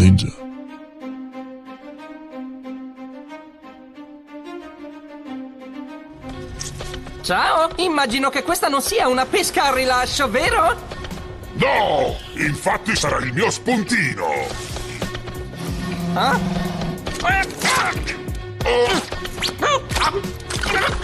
ninja. Ciao, immagino che questa non sia una pesca a rilascio, vero? No! Infatti sarà il mio spuntino! Ah?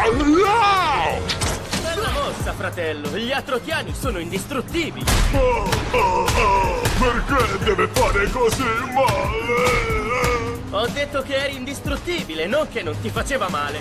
Bella mossa, fratello! Gli atrotiani sono indistruttibili! Oh, oh, oh, perché deve fare così male? Ho detto che eri indistruttibile, non che non ti faceva male!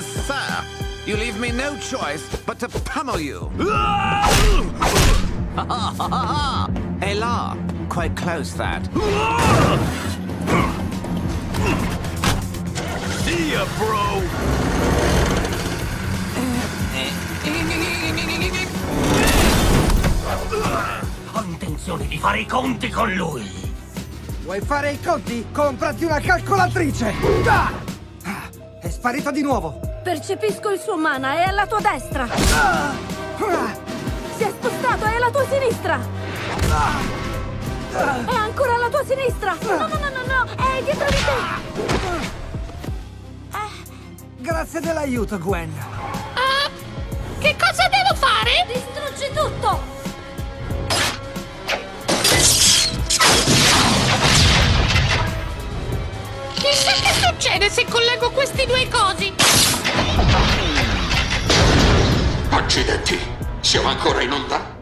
Sir, you leave me no choice but to pummel you. Elar, quite close that. See ya, bro! Ho intenzione di fare i conti con lui. Vuoi fare i conti? Comprati una calcolatrice! Ah! Ah, È sparito di nuovo! Percepisco il suo mana, è alla tua destra. Ah! Si è spostato, è alla tua sinistra. È ancora alla tua sinistra. No, no, no, no, no, è dietro di te. Grazie dell'aiuto, Gwen. Ah, che cosa devo fare? Distruggi tutto. Chissà che succede se collego questi due cosi. Accidenti, siamo ancora in onda?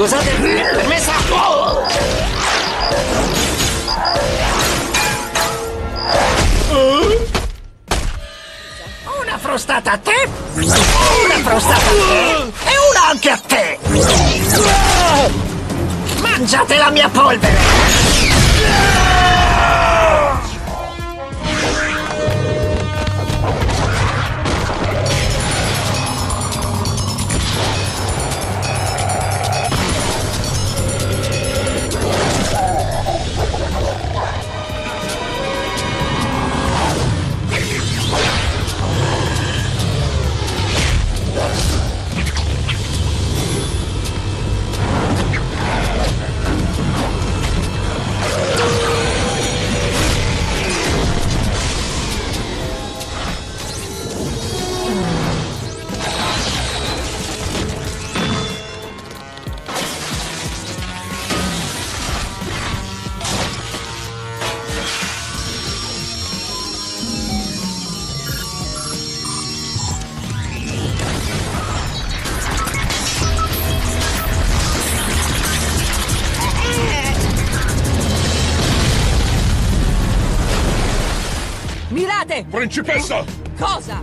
Scusate, permessa? Una frustata a te, una frustata a te e una anche a te! Mangiate la mia polvere! Principessa! Cosa?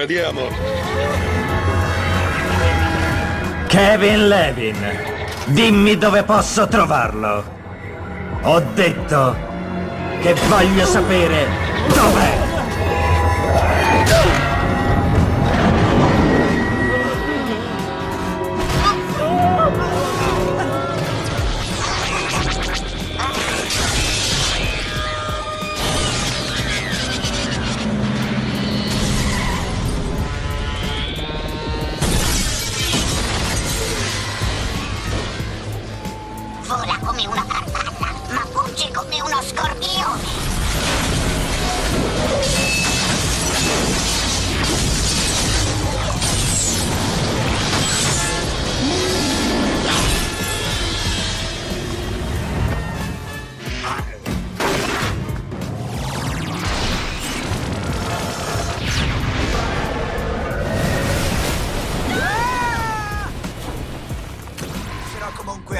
vediamo. Kevin Levin, dimmi dove posso trovarlo. Ho detto che voglio sapere dov'è.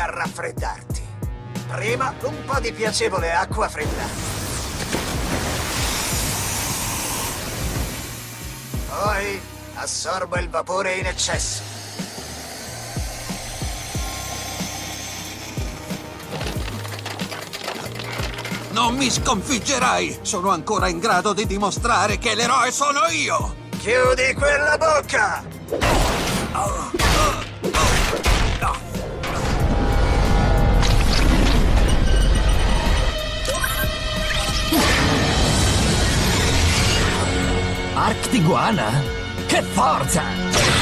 A raffreddarti. Prima un po' di piacevole acqua fredda. Poi assorbo il vapore in eccesso. Non mi sconfiggerai! Sono ancora in grado di dimostrare che l'eroe sono io! Chiudi quella bocca! Arctiguana? Che forza!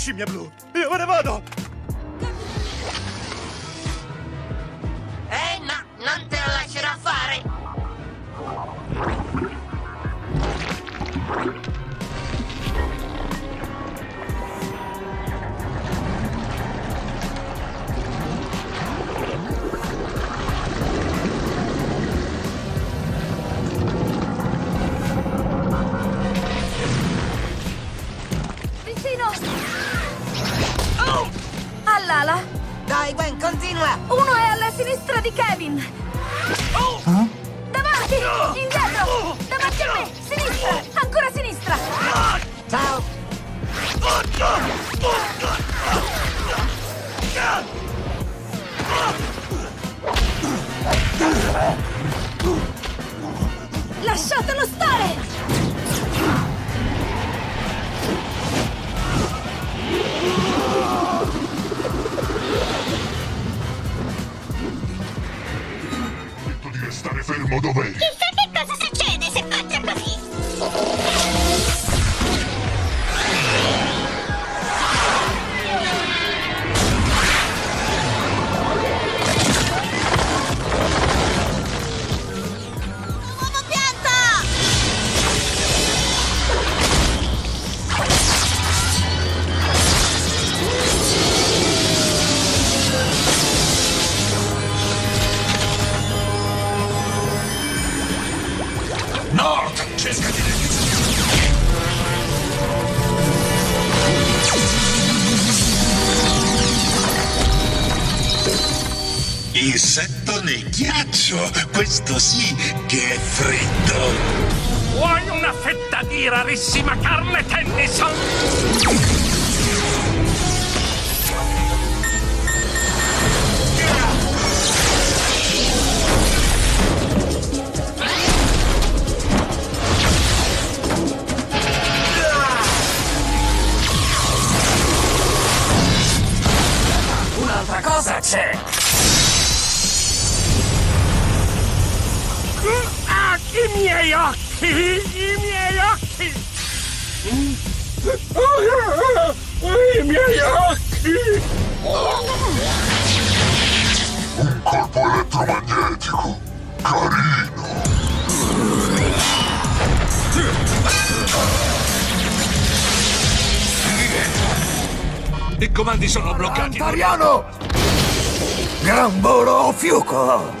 Scimmia blu. Io me ne vado! Uno è alla sinistra di Kevin! Davanti! Indietro! Sì che è freddo. Vuoi una fetta di rarissima carne, Tennyson? Antariano! Gran volo fiuco!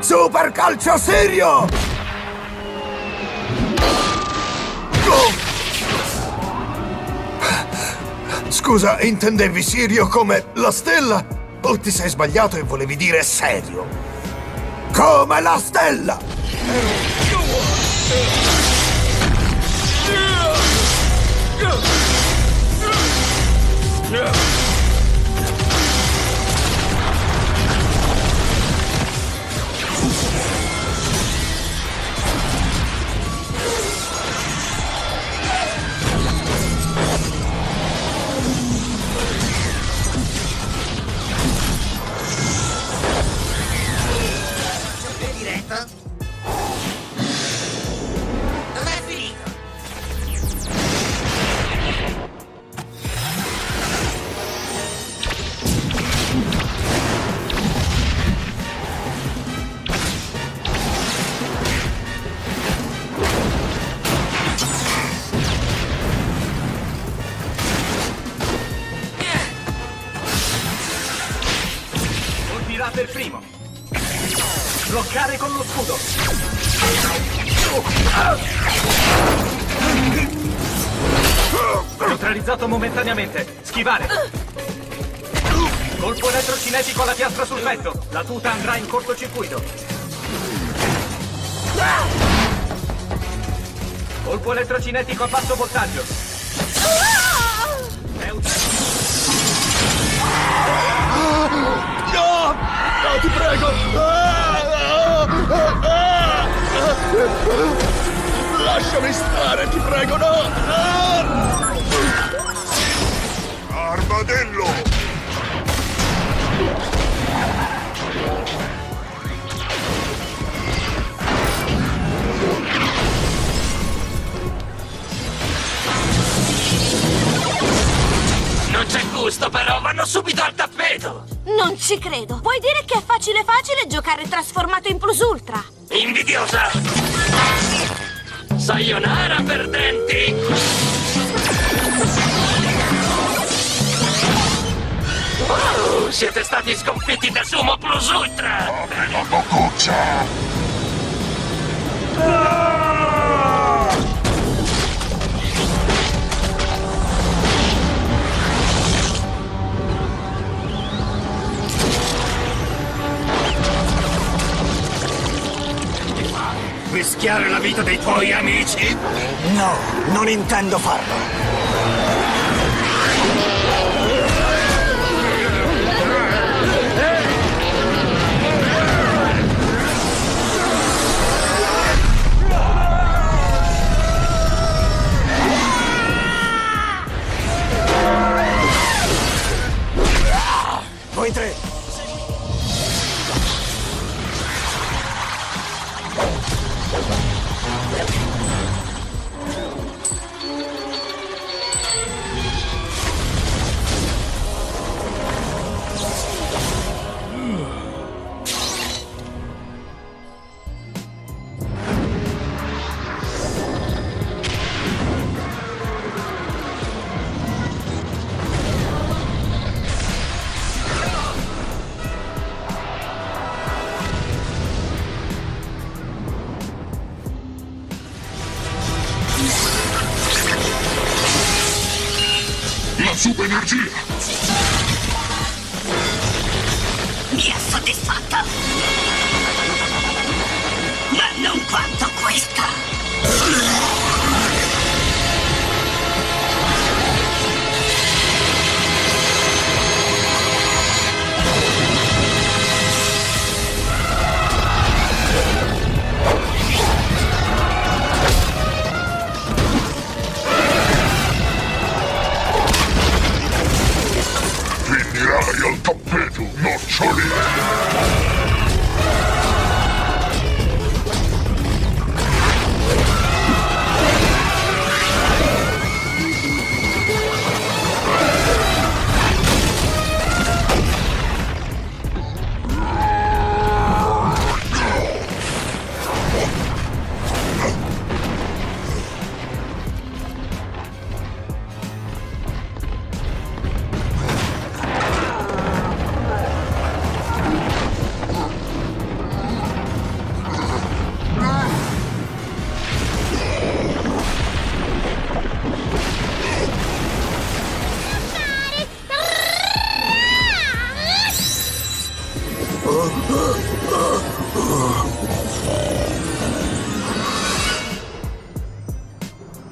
Super calcio serio! Scusa, intendevi Sirio come la stella? O ti sei sbagliato e volevi dire serio? Come la stella! No! Neutralizzato momentaneamente. Schivare. Colpo elettrocinetico alla piastra sul petto. La tuta andrà in cortocircuito. Colpo elettrocinetico a basso voltaggio. No! No, ti prego! Lasciami stare, ti prego, no! Armadello! Non c'è gusto, però, vanno subito al tappeto. Non ci credo. Vuoi dire che è facile facile giocare trasformato in plus ultra? Invidiosa. Sayonara, perdenti. Wow, siete stati sconfitti da Sumo Plus Ultra. Apri la boccuccia! Rischiare la vita dei tuoi amici? No, non intendo farlo.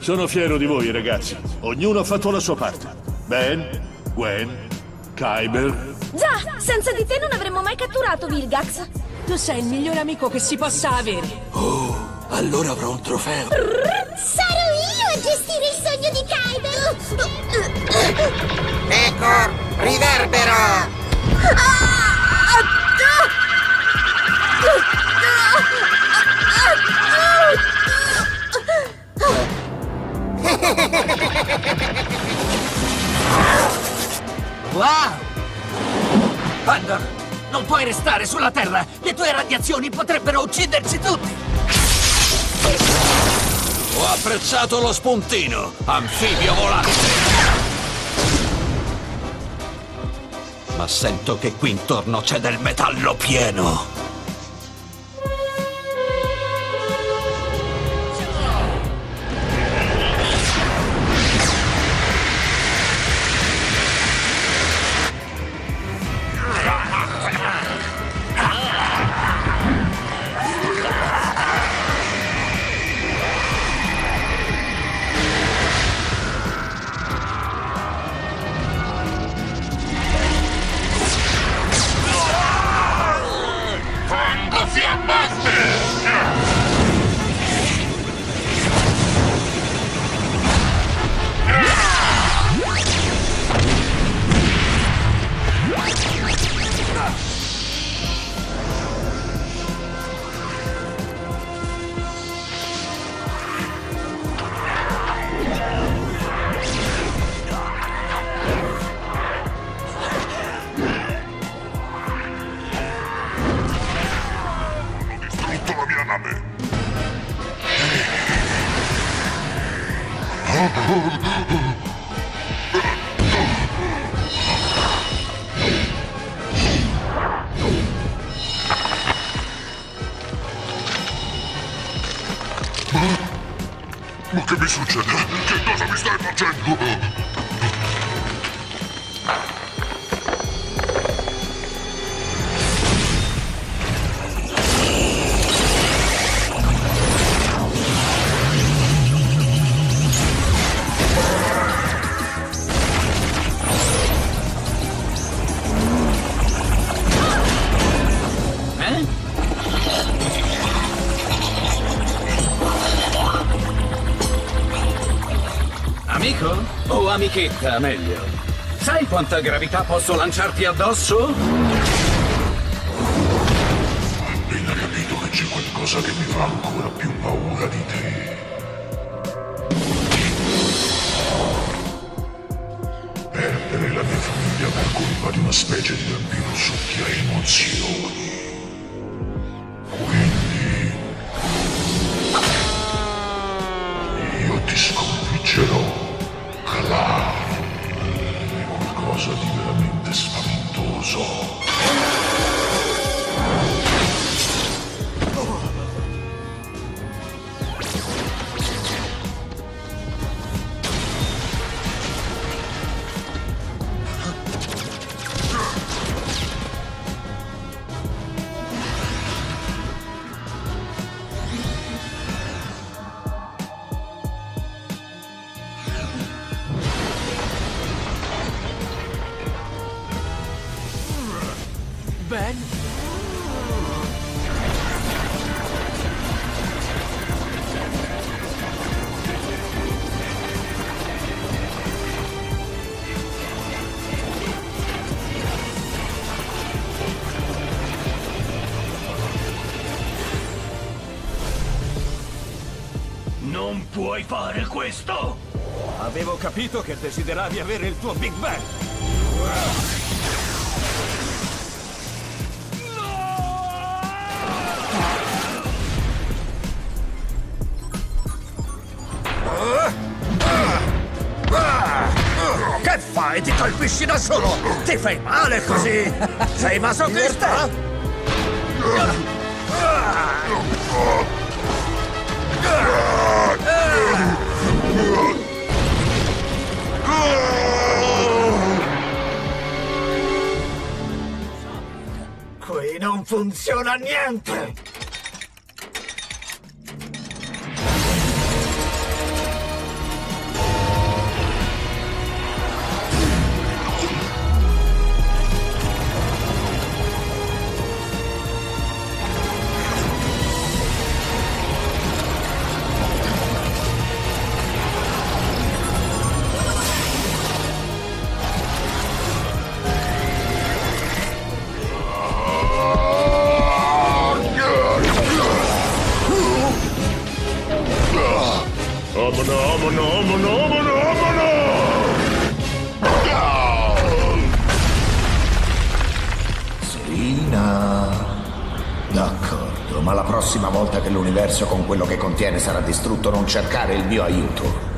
Sono fiero di voi, ragazzi. Ognuno ha fatto la sua parte. Ben, Gwen, Kyber. Già, senza di te non avremmo mai catturato Vilgax. Tu sei il miglior amico che si possa avere. Oh, allora avrò un trofeo. Sarò io a gestire il sogno di Kyber! Ecco, riverbero! Wow! Pandor, non puoi restare sulla Terra! Le tue radiazioni potrebbero ucciderci tutti! Ho apprezzato lo spuntino, anfibio volante. Ma sento che qui intorno c'è del metallo pieno. Ma che mi succede? Che cosa mi stai facendo? O amichetta, meglio. Sai quanta gravità posso lanciarti addosso? Ho appena capito che c'è qualcosa che mi fa ancora più paura di te. Perdere la mia famiglia per colpa di una specie di bambino succhia emozioni. Puoi fare questo! Avevo capito che desideravi avere il tuo Big Bang. Che fai? Ti colpisci da solo! Ti fai male così! Sei masochista? Non funziona niente! Quello che contiene sarà distrutto non cercare il mio aiuto.